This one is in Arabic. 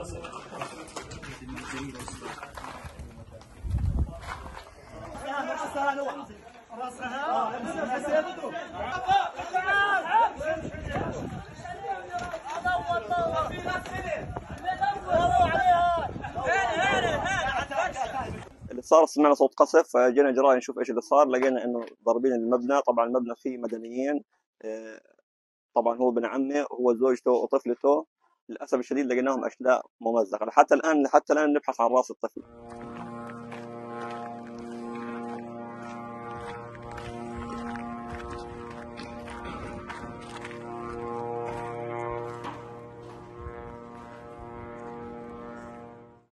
صار سمعنا صوت قصف فجينا جراء نشوف إيش اللي صار. لقينا إنه ضاربين المبنى طبعا المبنى فيه مدنيين. آه، طبعا هو ابن عمي هو زوجته وطفلته. للأسف الشديد لقيناهم اشلاء ممزقة. حتى الان حتى الآن نبحث عن رأس الطفل.